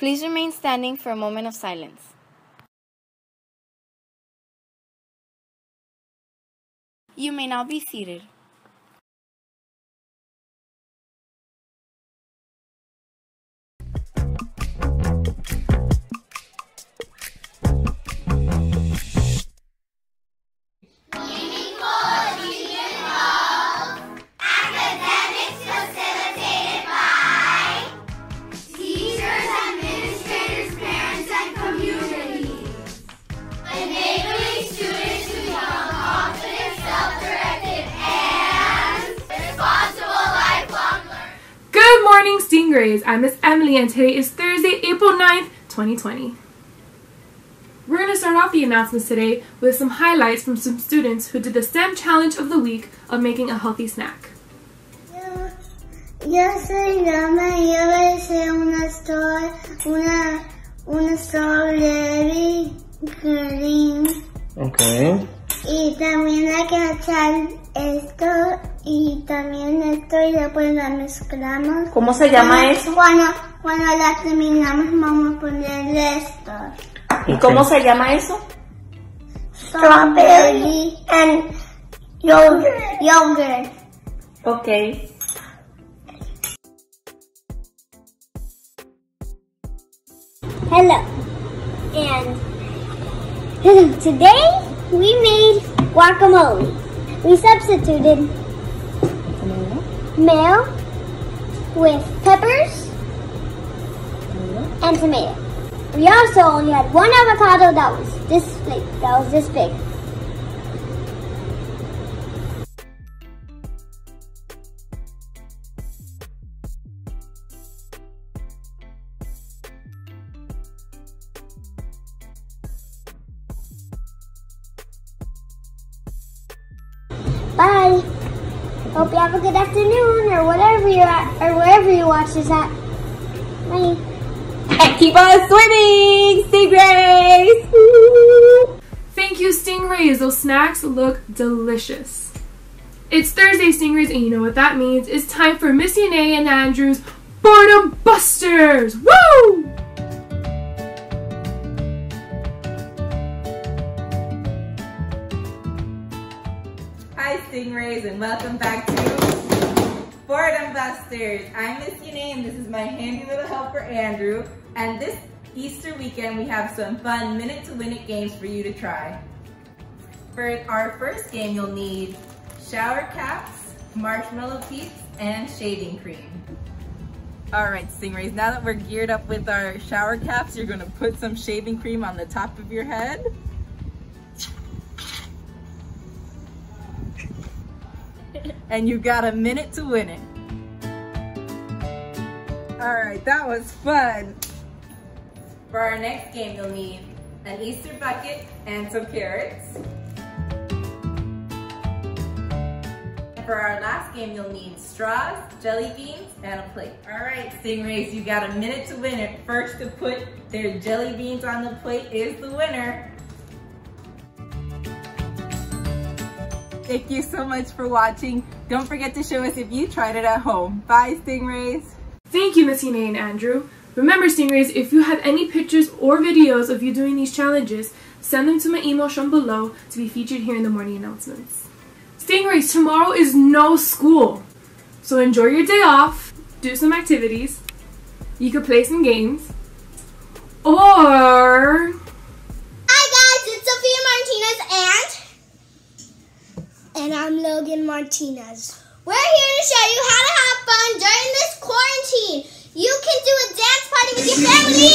Please remain standing for a moment of silence. You may now be seated. Morning, Stingrays. I'm Miss Emily, and today is Thursday, April 9th, 2020. We're going to start off the announcements today with some highlights from some students who did the STEM challenge of the week of making a healthy snack. Yo soy Rama y yo voy a una store, una, una strawberry green. Okay. Y también hay que echar esto y también esto y después la mezclamos. ¿Cómo se llama Cuando- eso? Cuando, cuando la terminamos vamos a ponerle esto. ¿Y cómo se llama eso? Strawberry and yogurt. Yogurt. Ok. Hello. And today we made guacamole. We substituted mayo with peppers and tomato. We also only had one avocado that was this big. That was this big. Bye. Hope you have a good afternoon or whatever you're at or wherever you watch this at. Bye. And keep on swimming, Stingrays! Thank you, Stingrays. Those snacks look delicious. It's Thursday, Stingrays, and you know what that means. It's time for Missy and A and Andrew's Boredom Busters! Woo! Stingrays, and welcome back to Boredom Busters. I'm Miss Yune, and this is my handy little helper, Andrew. And this Easter weekend, we have some fun minute to win it games for you to try. For our first game, you'll need shower caps, marshmallow peeps, and shaving cream. All right, Stingrays, now that we're geared up with our shower caps, you're gonna put some shaving cream on the top of your head. And you got a minute to win it. All right, that was fun. For our next game, you'll need an Easter bucket and some carrots. For our last game, you'll need straws, jelly beans, and a plate. All right, Stingrays, you got a minute to win it. First to put their jelly beans on the plate is the winner. Thank you so much for watching. Don't forget to show us if you tried it at home. Bye, Stingrays. Thank you, Miss Ine and Andrew. Remember, Stingrays, if you have any pictures or videos of you doing these challenges, send them to my email shown below to be featured here in the morning announcements. Stingrays, tomorrow is no school. So enjoy your day off, do some activities, you could play some games, or... Hi guys, it's Sophia Martinez and and I'm Logan Martinez. We're here to show you how to have fun during this quarantine. You can do a dance party with your family.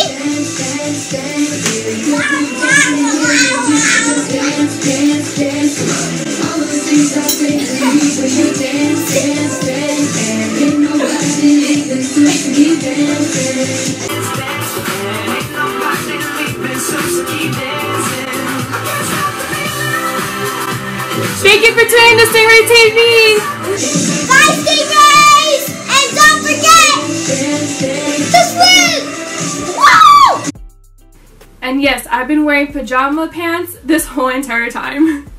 You for tuning to Stingray TV! Bye, Stingrays! And don't forget to swim! Woo! And yes, I've been wearing pajama pants this whole entire time.